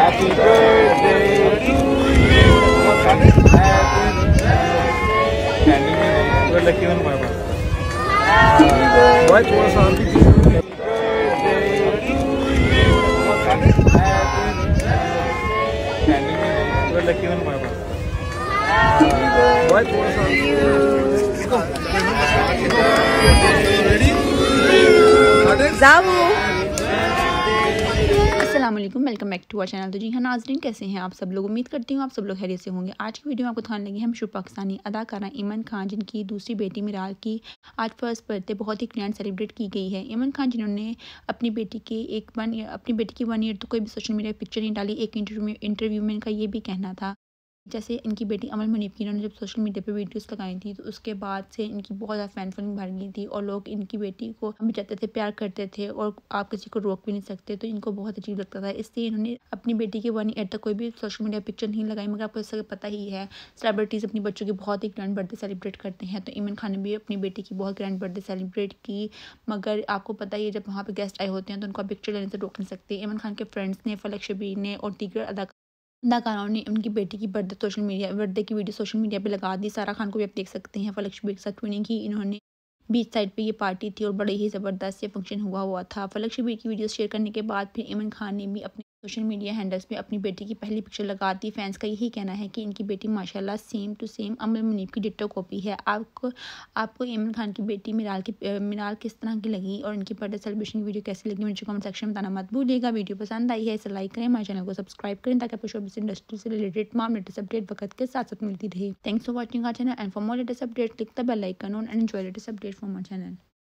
Happy birthday to you. Happy Good luck even my boy. Vai com essa Good luck अस्सलाम वालेकुम back to our channel तो जी हाँ नाजरीन, कैसे हैं आप? सब लोग उम्मीद करती हूँ आप सब लोग खैरियत से होंगे। आज की वीडियो में आपको दिखाने लगे हम शुभ पाकिस्तानी अदाकारा ईमान खान, जिनकी दूसरी बेटी मिराल की आज फ़र्स्ट बर्थडे बहुत ही ग्रैंड सेलिब्रेट की गई है। ईमन खान, जिन्होंने अपनी बेटी के एक वन अपनी बेटी की वन ईयर तो कोई भी सोशल मीडिया पिक्चर नहीं डाली। एक इंटरव्यू में इंटरव्यू में इनका ये भी कहना था जैसे इनकी बेटी अमल मुनीब की, इन्होंने जब सोशल मीडिया पे वीडियोस लगाई थी तो उसके बाद से इनकी बहुत ज़्यादा फ़ैन फॉलोइंग बढ़ गई थी और लोग इनकी बेटी को चाहते थे, प्यार करते थे और आप किसी को रोक भी नहीं सकते तो इनको बहुत अजीब लगता था। इसलिए इन्होंने अपनी बेटी के वन ईयर तक कोई भी सोशल मीडिया पिक्चर नहीं लगाई, मगर आपको इसका पता ही है सेलिब्रिटीज़ अपनी बच्चों की बहुत ही ग्रैंड बर्थडे सेलिब्रेट करते हैं तो इमन खान ने भी अपनी बेटी की बहुत ग्रैंड बर्थडे सेलिब्रेट की। मगर आपको पता ही है, जब वहाँ पर गेस्ट आए होते हैं तो उनको पिक्चर लेने से रोक नहीं सकते। इमन खान के फ्रेंड्स ने, फलक शबीर ने और दीगर अदा अदाकाराओं ने उनकी बेटी की बर्थडे सोशल मीडिया बर्थडे की वीडियो सोशल मीडिया पे लगा दी। सारा खान को भी आप देख सकते हैं फलक शबीर के साथ ट्विनिंग की इन्होंने बीच साइड पे ये पार्टी थी और बड़े ही ज़बरदस्त ये फ़ंक्शन हुआ हुआ था। फलक शबीर की वीडियो शेयर करने के बाद फिर इमन खान ने भी अपने सोशल मीडिया हैंडल्स में अपनी बेटी की पहली पिक्चर लगा दी फैंस का यही कहना है कि इनकी बेटी माशाल्लाह same to same Amal Muneeb की डिटो कॉपी है। आपको आपको इमरान खान की बेटी मिराल की मिराल किस तरह की लगी और इनकी बर्थडे सेलिब्रेशन की वीडियो कैसी लगी, मुझे कमेंट सेक्शन में बताना मत भूलिएगा। वीडियो पसंद आई है इसे लाइक करें, हमारे चैनल को सब्सक्राइब करें ताकि आपको शोबिस इंडस्ट्री से रिलेटेड तमाम लेटेस्ट अपडेट वक्त के साथ साथ मिलती रहे। Thanks for watching our channel and for more latest update click the bell icon on and enjoy latest update from my channel